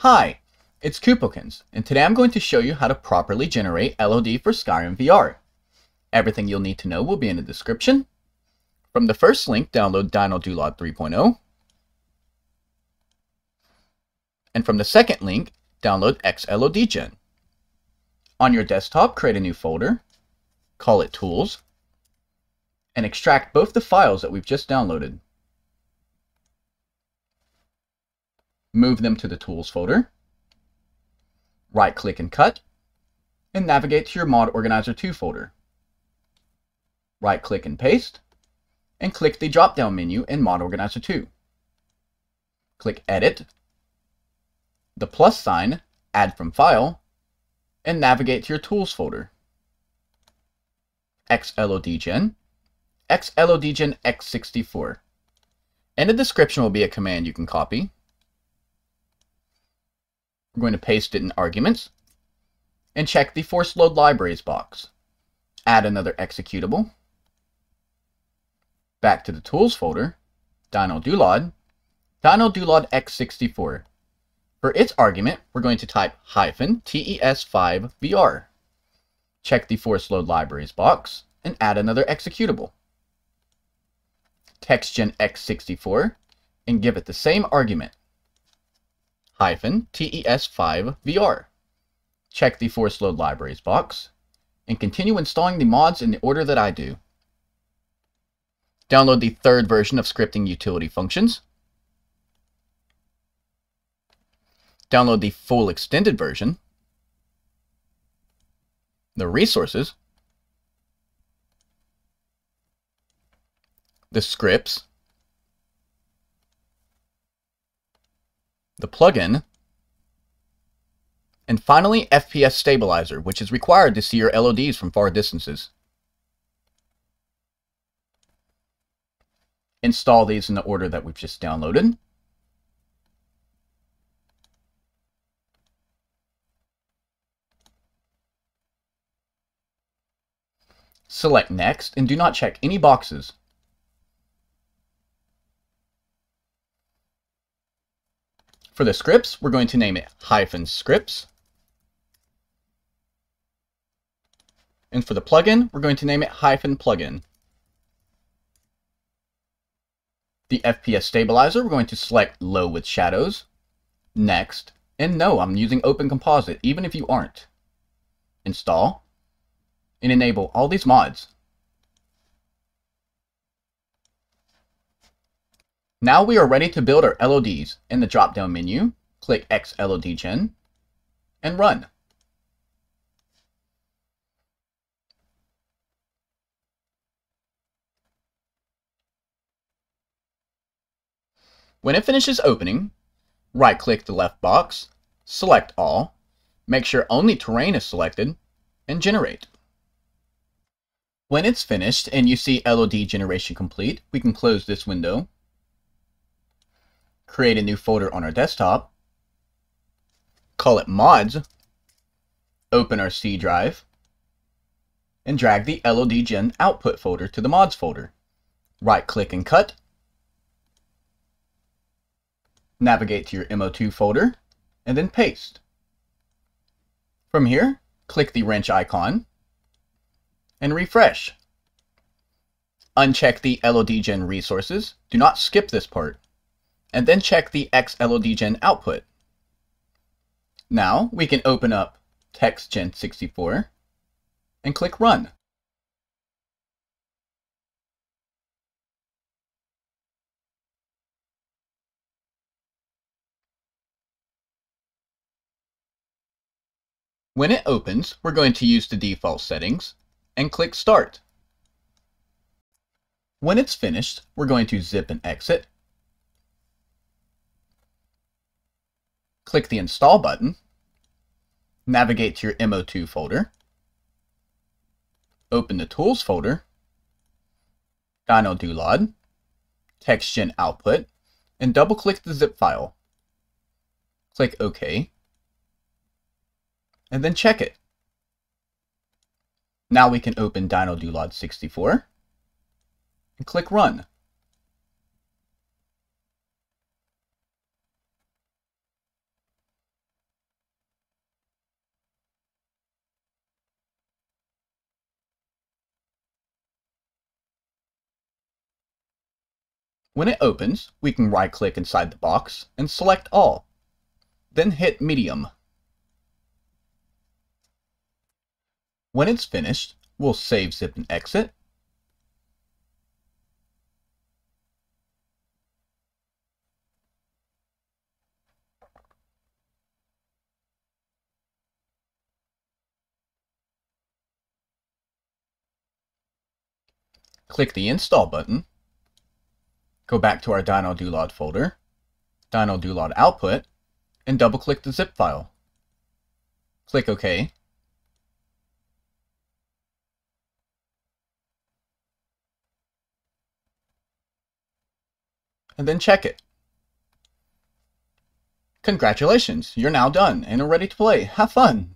Hi, it's KUPOkinz, and today I'm going to show you how to properly generate LOD for Skyrim VR. Everything you'll need to know will be in the description. From the first link, download DynoDoLOD 3.0. And from the second link, download XLODGen. On your desktop, create a new folder, call it Tools, and extract both the files that we've just downloaded. Move them to the Tools folder, right-click and cut, and navigate to your Mod Organizer 2 folder. Right-click and paste, and click the drop-down menu in Mod Organizer 2. Click Edit, the plus sign, Add from File, and navigate to your Tools folder. XLODGen, XLODGen X64. In the description will be a command you can copy. We're going to paste it in Arguments, and check the Force Load Libraries box. Add another executable. Back to the Tools folder, DynoDoLOD, DynoDoLOD X64. For its argument, we're going to type hyphen TES5VR. Check the Force Load Libraries box and add another executable. TexGen X64 and give it the same argument. Hyphen TES5VR. Check the Force Load Libraries box and continue installing the mods in the order that I do. Download the third version of scripting utility functions download the full extended version, the resources, the scripts, the plugin, and finally FPS Stabilizer, which is required to see your LODs from far distances. Install these in the order that we've just downloaded. Select Next and do not check any boxes. For the scripts, we're going to name it hyphen scripts. And for the plugin, we're going to name it hyphen plugin. The FPS stabilizer, we're going to select low with shadows, next, and no, I'm using Open Composite, even if you aren't. Install and enable all these mods. Now we are ready to build our LODs. In the drop-down menu, click XLODGen and run. When it finishes opening, right-click the left box, select all, make sure only terrain is selected, and generate. When it's finished and you see LOD generation complete, we can close this window, create a new folder on our desktop, call it mods, open our C drive, and drag the LODGen output folder to the mods folder. Right click and cut, navigate to your MO2 folder, and then paste. From here, click the wrench icon, and refresh. Uncheck the LODGen resources. Do not skip this part. And then check the XLODGen output. Now we can open up TexGen64 and click Run. When it opens, we're going to use the default settings and click Start. When it's finished, we're going to zip and exit. Click the Install button. Navigate to your MO2 folder. Open the Tools folder. DynoDoLOD. TexGen Output. And double-click the zip file. Click OK. And then check it. Now we can open DynoDoLOD 64 and click Run. When it opens, we can right-click inside the box and select All. Then hit Medium. When it's finished, we'll save, zip, and exit. Click the Install button Go back to our DynoDoLOD folder, DynoDoLOD output, and double-click the zip file. Click OK. And then check it. Congratulations, you're now done and are ready to play. Have fun!